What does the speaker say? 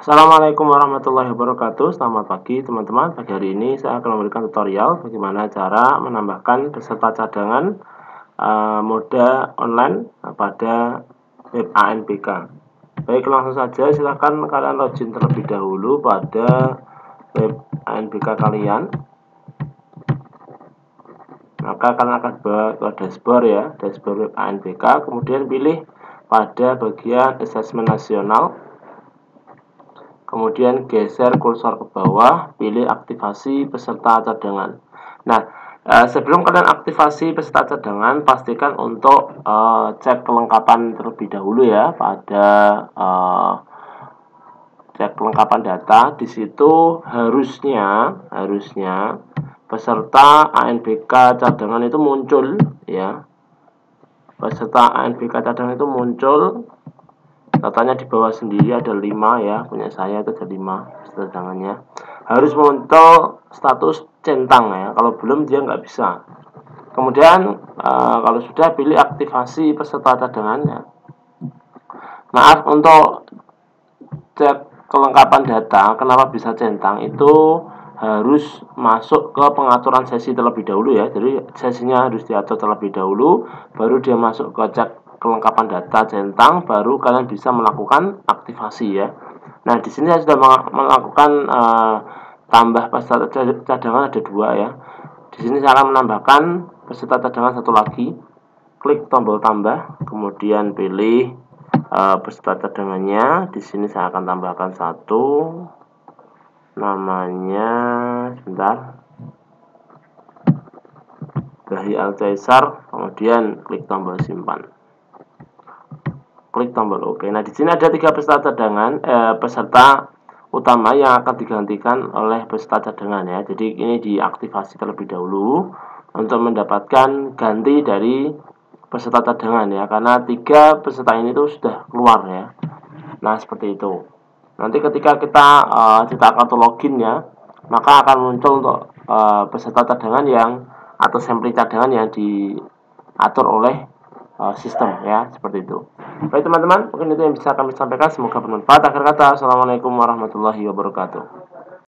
Assalamualaikum warahmatullahi wabarakatuh. Selamat pagi teman-teman. Pagi hari ini saya akan memberikan tutorial Bagaimana cara menambahkan peserta cadangan uh, Moda online pada web ANBK Baik langsung saja silahkan kalian login terlebih dahulu pada web ANBK kalian. Maka kalian akan ke dashboard ya Dashboard web ANBK Kemudian pilih pada bagian asesmen nasional kemudian geser kursor ke bawah, pilih aktivasi peserta cadangan. Nah, eh, sebelum kalian aktivasi peserta cadangan, pastikan untuk eh, cek kelengkapan terlebih dahulu ya pada eh, cek kelengkapan data. Di situ harusnya harusnya peserta ANBK cadangan itu muncul ya. Peserta ANBK cadangan itu muncul Katanya di bawah sendiri ada 5 ya, punya saya itu ada 5 cadangannya. Harus muncul status centang ya, kalau belum dia nggak bisa. Kemudian e, kalau sudah pilih aktivasi peserta cadangannya. Maaf untuk cek kelengkapan data, kenapa bisa centang itu harus masuk ke pengaturan sesi terlebih dahulu ya. Jadi sesinya harus diatur terlebih dahulu, baru dia masuk ke cek kelengkapan data centang baru kalian bisa melakukan aktivasi ya. Nah, di sini saya sudah melakukan uh, tambah peserta cadangan ada dua ya. Di sini saya akan menambahkan peserta cadangan satu lagi. Klik tombol tambah, kemudian pilih uh, peserta cadangannya. Di sini saya akan tambahkan satu namanya sebentar Gahi Alcaisar kemudian klik tombol simpan klik tombol OK. Nah, di sini ada tiga peserta cadangan, eh, peserta utama yang akan digantikan oleh peserta cadangan ya. Jadi ini diaktifasi terlebih dahulu untuk mendapatkan ganti dari peserta cadangan ya, karena tiga peserta ini tuh sudah keluar ya. Nah, seperti itu. Nanti ketika kita uh, cetak kartu login ya, maka akan muncul untuk uh, peserta cadangan yang atau sampling cadangan yang diatur oleh uh, sistem ya seperti itu. Baik teman-teman, mungkin itu yang bisa kami sampaikan. Semoga bermanfaat. Akhir kata, Assalamualaikum warahmatullahi wabarakatuh.